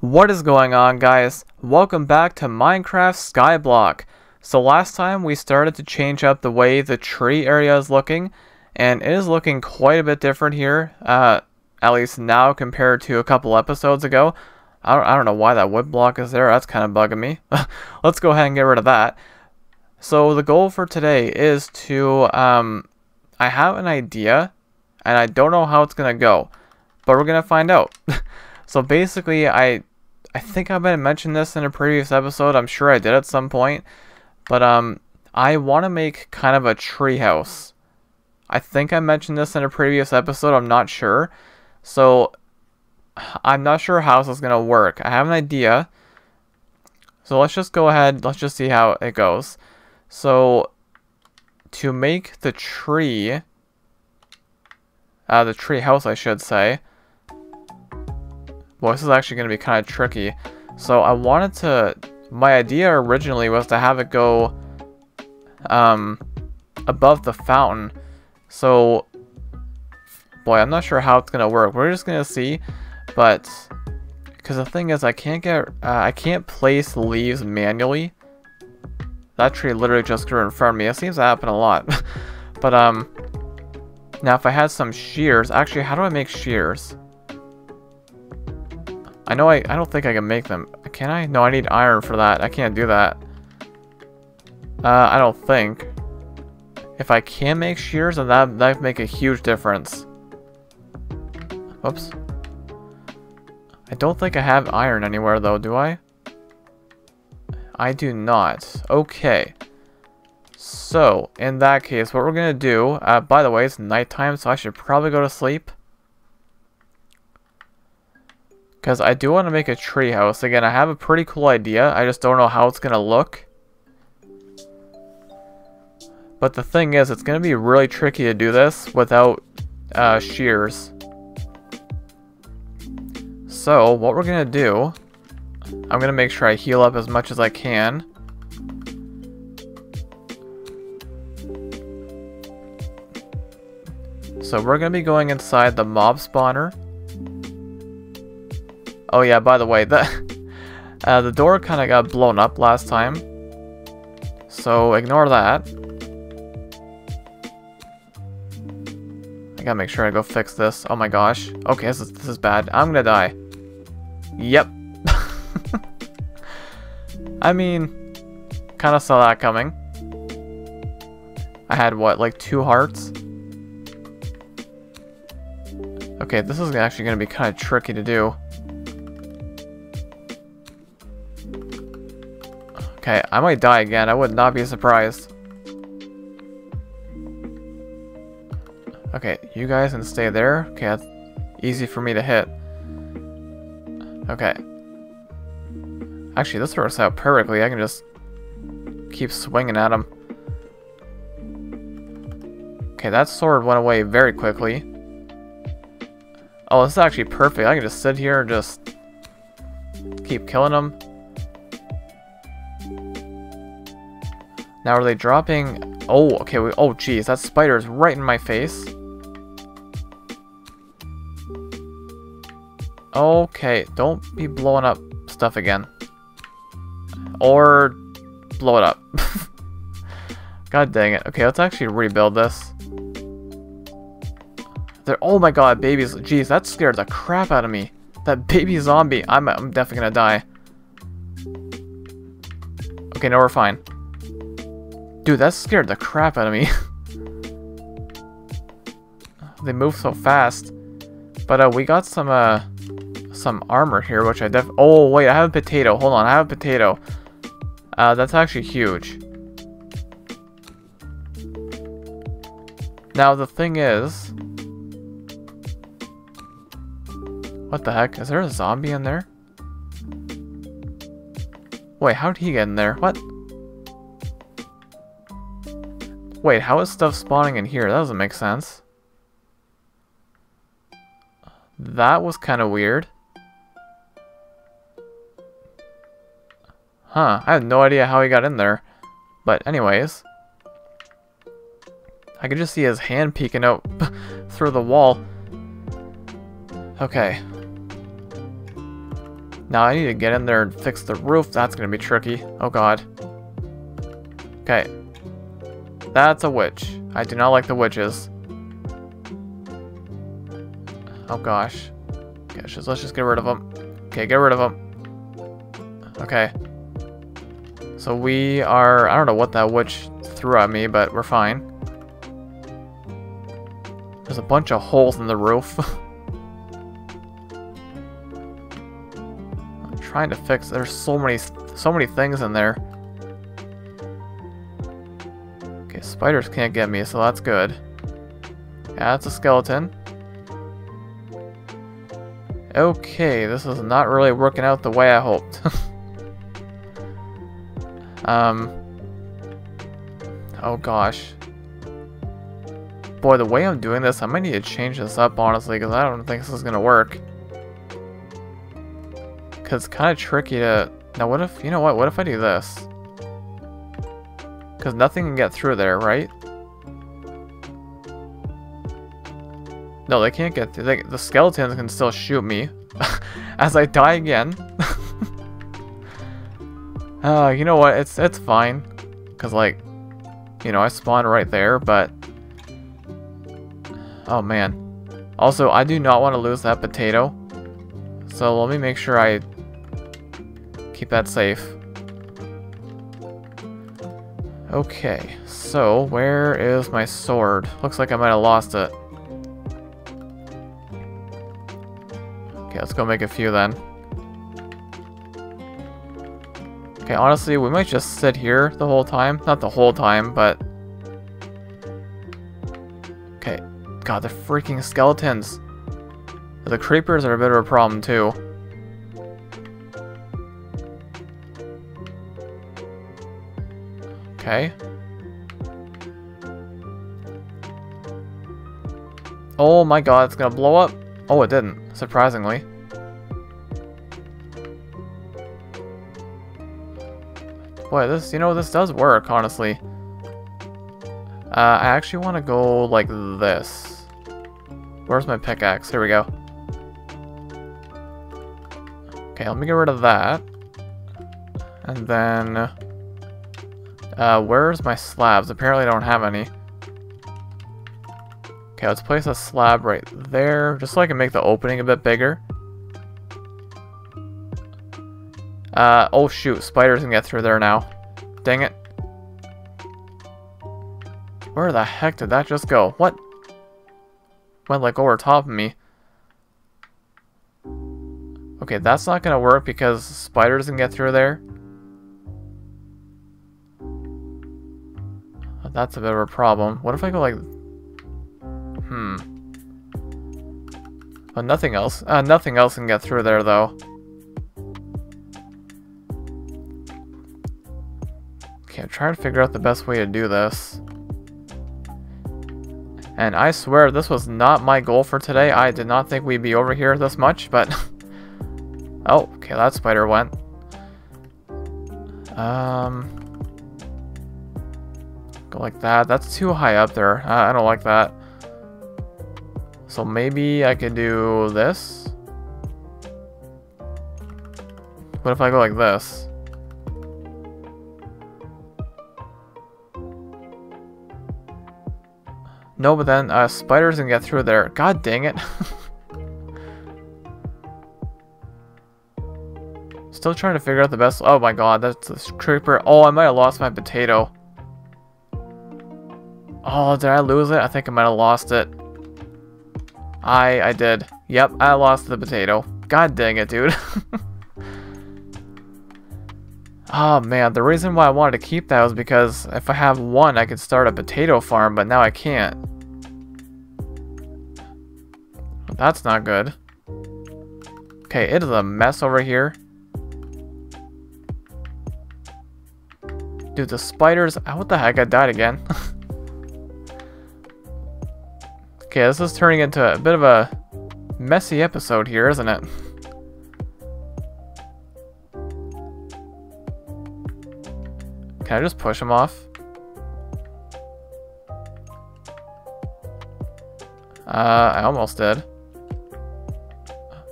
What is going on guys? Welcome back to Minecraft Skyblock. So last time we started to change up the way the tree area is looking and it is looking quite a bit different here, uh, at least now compared to a couple episodes ago. I don't, I don't know why that wood block is there, that's kind of bugging me. Let's go ahead and get rid of that. So the goal for today is to, um, I have an idea and I don't know how it's going to go, but we're going to find out. so basically, I I think I might have mentioned this in a previous episode. I'm sure I did at some point. But um, I want to make kind of a treehouse. I think I mentioned this in a previous episode. I'm not sure. So I'm not sure how this is going to work. I have an idea. So let's just go ahead. Let's just see how it goes. So to make the tree, uh, the tree house, I should say, well, this is actually going to be kind of tricky. So I wanted to... My idea originally was to have it go um, above the fountain. So, boy, I'm not sure how it's going to work. We're just going to see. But, because the thing is, I can't get... Uh, I can't place leaves manually. That tree literally just grew in front of me. It seems to happen a lot. but, um... Now, if I had some shears... Actually, how do I make shears? I know I, I don't think I can make them. Can I? No, I need iron for that. I can't do that. Uh, I don't think. If I can make shears, then that that'd make a huge difference. Whoops. I don't think I have iron anywhere though, do I? I do not. Okay. So, in that case, what we're gonna do, uh, by the way, it's nighttime, so I should probably go to sleep. Because I do want to make a treehouse. Again, I have a pretty cool idea. I just don't know how it's going to look. But the thing is, it's going to be really tricky to do this without uh, shears. So, what we're going to do... I'm going to make sure I heal up as much as I can. So we're going to be going inside the mob spawner. Oh yeah, by the way, the, uh, the door kind of got blown up last time. So ignore that. I gotta make sure I go fix this. Oh my gosh. Okay, this is, this is bad. I'm gonna die. Yep. I mean, kind of saw that coming. I had, what, like two hearts? Okay, this is actually going to be kind of tricky to do. Okay, I might die again. I would not be surprised. Okay, you guys can stay there. Okay, that's easy for me to hit. Okay. Actually, this works out perfectly. I can just keep swinging at him. Okay, that sword went away very quickly. Oh, this is actually perfect. I can just sit here and just keep killing them. Now are they dropping... Oh, okay. We... Oh, geez. That spider is right in my face. Okay. Don't be blowing up stuff again. Or blow it up. god dang it. Okay, let's actually rebuild this. There, oh my god, babies. Jeez, that scared the crap out of me. That baby zombie. I'm, I'm definitely gonna die. Okay, no, we're fine. Dude, that scared the crap out of me. they move so fast. But uh, we got some uh, some armor here, which I def- Oh, wait, I have a potato. Hold on, I have a potato. Uh, that's actually huge. Now, the thing is... What the heck? Is there a zombie in there? Wait, how did he get in there? What? Wait, how is stuff spawning in here? That doesn't make sense. That was kind of weird. Huh, I have no idea how he got in there. But anyways. I can just see his hand peeking out through the wall. Okay. Now I need to get in there and fix the roof. That's gonna be tricky. Oh god. Okay. That's a witch. I do not like the witches. Oh gosh. Okay, let's just, let's just get rid of them. Okay, get rid of them. Okay. So we are... I don't know what that witch threw at me, but we're fine. There's a bunch of holes in the roof. I'm trying to fix... There's so many, so many things in there. Spiders can't get me, so that's good. Yeah, that's a skeleton. Okay, this is not really working out the way I hoped. um. Oh gosh. Boy, the way I'm doing this, I might need to change this up, honestly, because I don't think this is going to work. Because it's kind of tricky to... Now, what if... You know what? What if I do this? Because nothing can get through there, right? No, they can't get through. They, the skeletons can still shoot me. as I die again. uh, you know what? It's it's fine. Because, like, you know, I spawned right there, but... Oh, man. Also, I do not want to lose that potato. So let me make sure I keep that safe. Okay, so where is my sword? Looks like I might have lost it. Okay, let's go make a few then. Okay, honestly, we might just sit here the whole time. Not the whole time, but... Okay. God, the freaking skeletons. The creepers are a bit of a problem, too. Okay. Oh my god, it's gonna blow up. Oh, it didn't, surprisingly. Boy, this, you know, this does work, honestly. Uh, I actually want to go like this. Where's my pickaxe? Here we go. Okay, let me get rid of that. And then... Uh, where's my slabs? Apparently I don't have any. Okay, let's place a slab right there, just so I can make the opening a bit bigger. Uh, oh shoot, spiders can get through there now. Dang it. Where the heck did that just go? What? Went like over top of me. Okay, that's not gonna work because spiders can get through there. That's a bit of a problem. What if I go like Hmm. But nothing else. Uh, nothing else can get through there, though. Okay, I'm trying to figure out the best way to do this. And I swear, this was not my goal for today. I did not think we'd be over here this much, but... oh, okay, that spider went. Um... Go like that. That's too high up there. I don't like that. So maybe I could do this. What if I go like this? No, but then uh, spiders can get through there. God dang it. Still trying to figure out the best. Oh my god, that's a creeper. Oh, I might have lost my potato. Oh, did I lose it? I think I might have lost it. I, I did. Yep, I lost the potato. God dang it, dude. oh man, the reason why I wanted to keep that was because if I have one, I could start a potato farm, but now I can't. That's not good. Okay, it is a mess over here. Dude, the spiders... What the heck? I died again. Okay, this is turning into a bit of a messy episode here, isn't it? Can I just push him off? Uh, I almost did.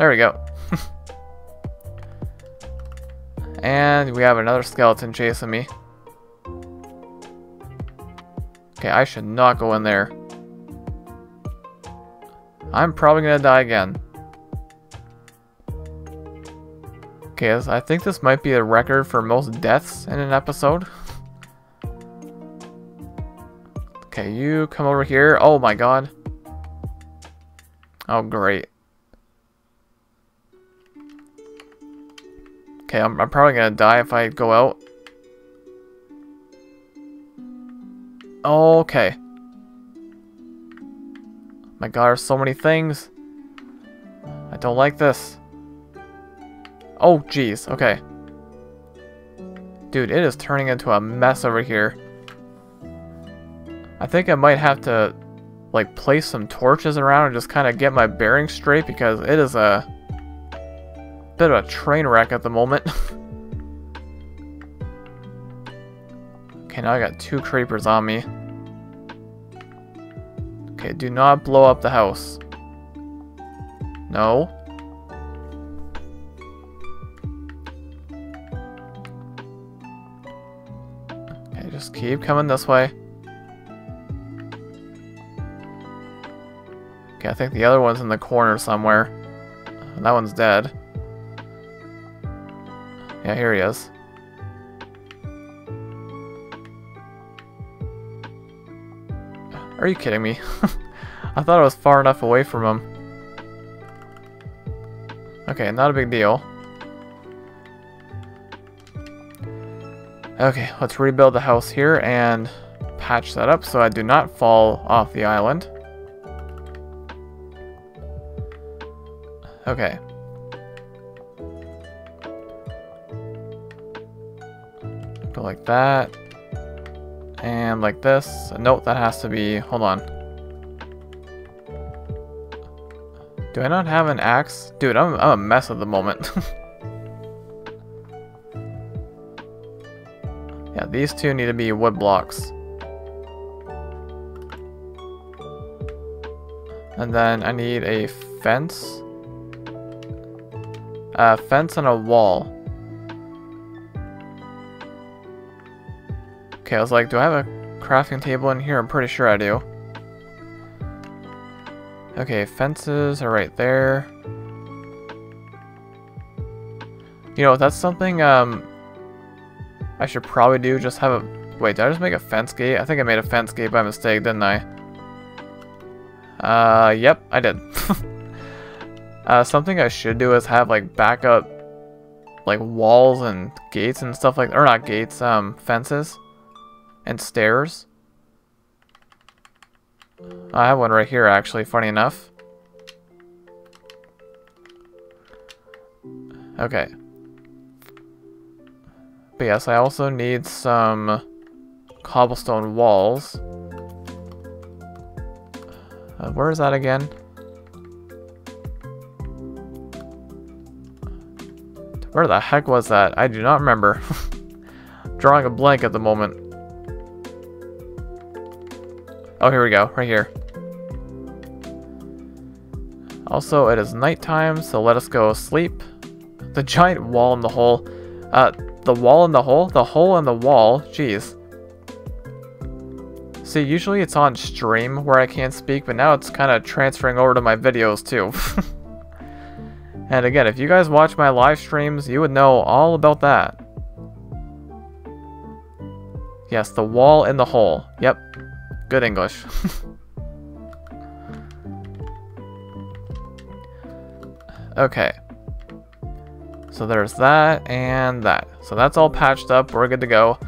There we go. And we have another skeleton chasing me. Okay, I should not go in there. I'm probably gonna die again. Okay, I think this might be a record for most deaths in an episode. Okay, you come over here. Oh my god. Oh, great. Okay, I'm, I'm probably gonna die if I go out. Okay. My god, there's so many things. I don't like this. Oh, jeez. Okay. Dude, it is turning into a mess over here. I think I might have to, like, place some torches around and just kind of get my bearings straight because it is a bit of a train wreck at the moment. okay, now I got two creepers on me. Do not blow up the house. No. Okay, just keep coming this way. Okay, I think the other one's in the corner somewhere. That one's dead. Yeah, here he is. Are you kidding me? I thought I was far enough away from him. Okay, not a big deal. Okay, let's rebuild the house here and patch that up so I do not fall off the island. Okay. Go like that. And like this. Note that has to be... Hold on. Do I not have an axe? Dude, I'm, I'm a mess at the moment. yeah, these two need to be wood blocks. And then I need a fence. A fence and a wall. Okay, I was like, do I have a crafting table in here? I'm pretty sure I do. Okay, fences are right there. You know, that's something um, I should probably do. Just have a... Wait, did I just make a fence gate? I think I made a fence gate by mistake, didn't I? Uh, yep, I did. uh, something I should do is have, like, backup, like, walls and gates and stuff like... Or not gates, um, fences and stairs. I have one right here, actually, funny enough. Okay. But yes, I also need some cobblestone walls. Uh, where is that again? Where the heck was that? I do not remember. Drawing a blank at the moment. Oh, here we go, right here. Also, it is nighttime, so let us go sleep. The giant wall in the hole. Uh, the wall in the hole? The hole in the wall? Jeez. See, usually it's on stream where I can't speak, but now it's kind of transferring over to my videos too. and again, if you guys watch my live streams, you would know all about that. Yes, the wall in the hole. Yep, Good English. okay. So there's that and that. So that's all patched up. We're good to go.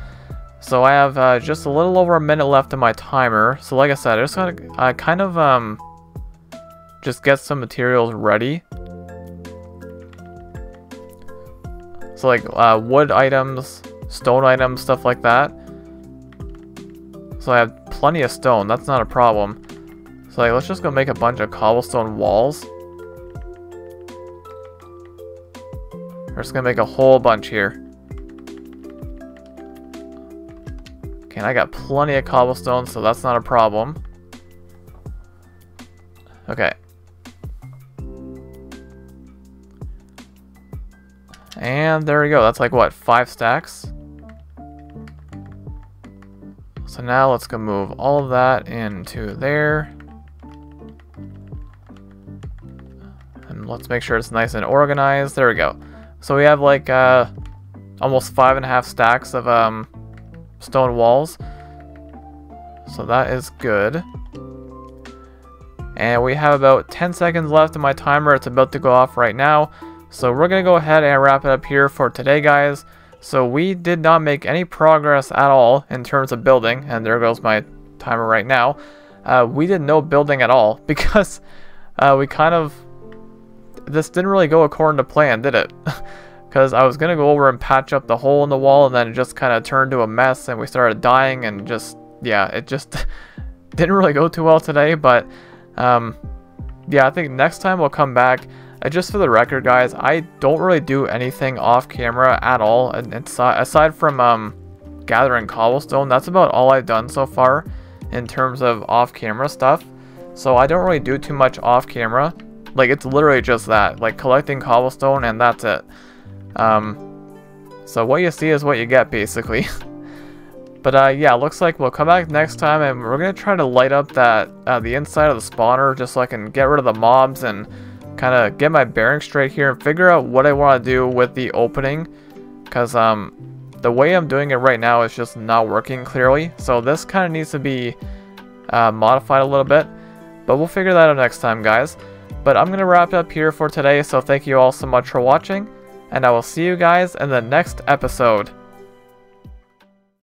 So I have uh, just a little over a minute left in my timer. So like I said, I just gotta uh, kind of um, just get some materials ready. So like uh, wood items, stone items, stuff like that. So I have plenty of stone. That's not a problem. So like, let's just go make a bunch of cobblestone walls. We're just gonna make a whole bunch here. Okay, and I got plenty of cobblestone, so that's not a problem. Okay. And there we go. That's like, what, five stacks? Now let's go move all that into there. And let's make sure it's nice and organized. There we go. So we have like uh, almost five and a half stacks of um, stone walls. So that is good. And we have about 10 seconds left in my timer. It's about to go off right now. So we're going to go ahead and wrap it up here for today, guys. So we did not make any progress at all in terms of building. And there goes my timer right now. Uh, we did no building at all because uh, we kind of... This didn't really go according to plan, did it? Because I was going to go over and patch up the hole in the wall and then it just kind of turned to a mess and we started dying and just... Yeah, it just didn't really go too well today, but... Um, yeah, I think next time we'll come back. Uh, just for the record, guys, I don't really do anything off camera at all. And aside from um, gathering cobblestone, that's about all I've done so far in terms of off camera stuff. So I don't really do too much off camera. Like it's literally just that, like collecting cobblestone and that's it. Um, so what you see is what you get basically. But uh, yeah, looks like we'll come back next time and we're to try to light up that uh, the inside of the spawner just so I can get rid of the mobs and kind of get my bearings straight here and figure out what I want to do with the opening. Because um, the way I'm doing it right now is just not working clearly. So this kind of needs to be uh, modified a little bit. But we'll figure that out next time, guys. But I'm going to wrap up here for today. So thank you all so much for watching. And I will see you guys in the next episode.